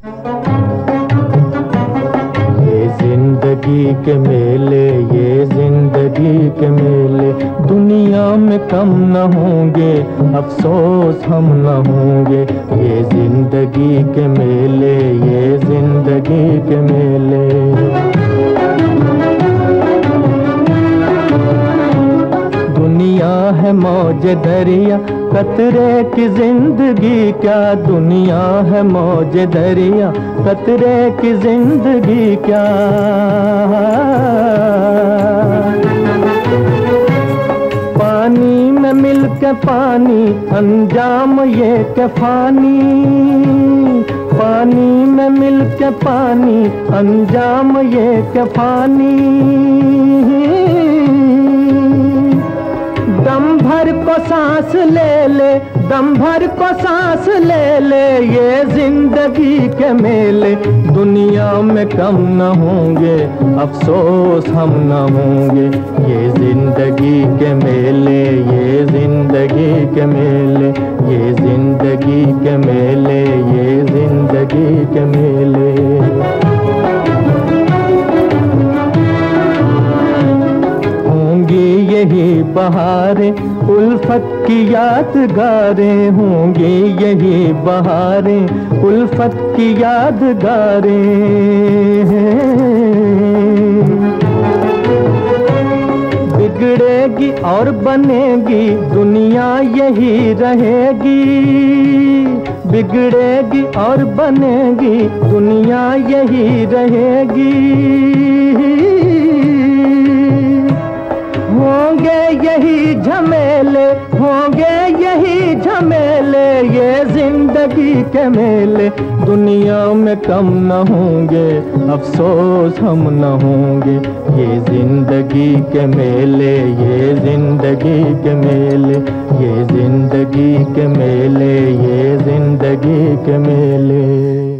ये ज़िंदगी के मेले, ये ज़िंदगी के मेले। दुनिया में कम न होंगे, अफसोस हम न होंगे। ये ज़िंदगी के मेले, ये ज़िंदगी के मेले। है मौज दरिया, कतरे की ज़िंदगी, क्या दुनिया है मौज दरिया, कतरे की ज़िंदगी, क्या? पानी में मिल के पानी, अंजाम ये के फानी। पानी में मिल के पानी, अंजाम ये के फानी। सांस ले ले, दम भर को सांस ले ले, ये ज़िंदगी के मेले। दुनिया में कम न होंगे, अफसोस हम न होंगे। ये ज़िंदगी के मेले, ये ज़िंदगी के मेले, ये ज़िंदगी के मेले। बहारें, उल्फत की यादगारें होंगी यही बहारें, उल्फत की यादगारें। बिगड़ेगी और बनेगी, दुनिया यही रहेगी। बिगड़ेगी और बनेगी, दुनिया यही रहेगी। होंगे यही झमेले, ये ज़िंदगी के मेले। दुनिया में कम न होंगे, अफसोस हम न होंगे। ये ज़िंदगी के मेले, ये ज़िंदगी के मेले। ये ज़िंदगी के मेले, ये ज़िंदगी के मेले।